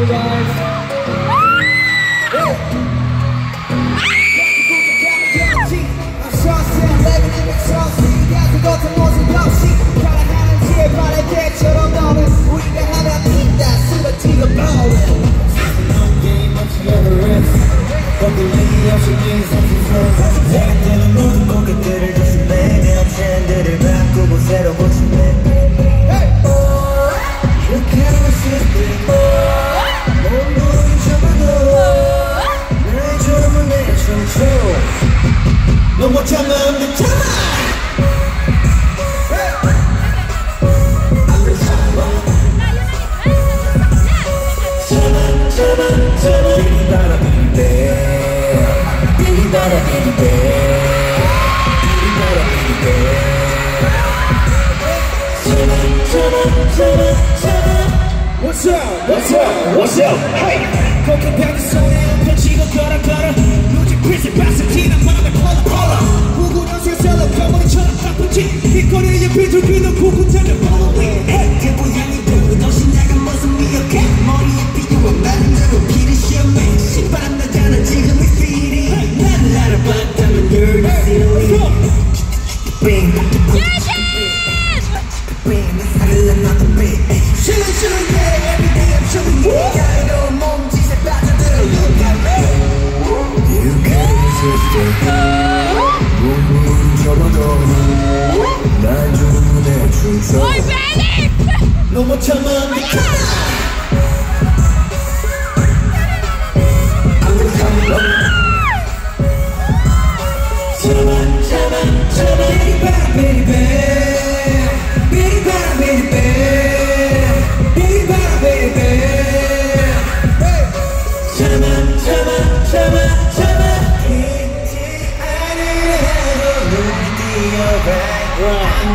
you guys. 비리바라 비리베 비리바라 비리베 What's up? What's up? What's up? Hey! 거기 벽에 손에 펼치고 걸어 걸어 루지 프리즈 바스티는 마음에 펄러 펄러 후구는 세살로 거머리처럼 바쁘지 이 거리에 비둘기는 구구 the ceiling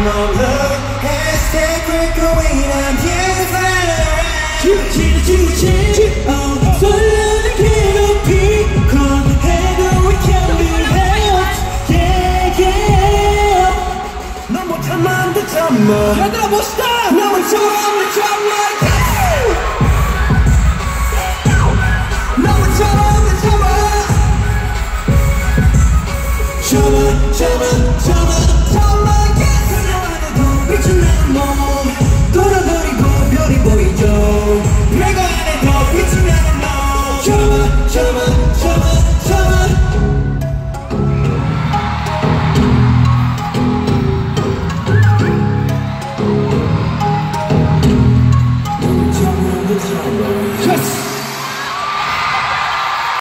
No love hashtag we're going on here 지루치는 지루 참아 얘들아 멋있다! 너무 참아 안 참아. 너무 참아 안 참아. 참아 참아 참아 참아. 그녀 안에도 빛이 나는 몸 돌아버리고 별이 보이죠. 내가 안에도 빛이 나는 너